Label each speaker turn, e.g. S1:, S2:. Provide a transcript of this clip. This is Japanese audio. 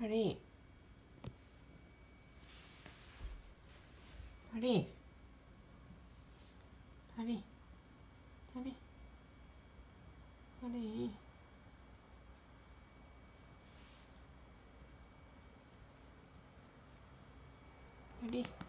S1: ハリーハリーハリーハリーハリーハリー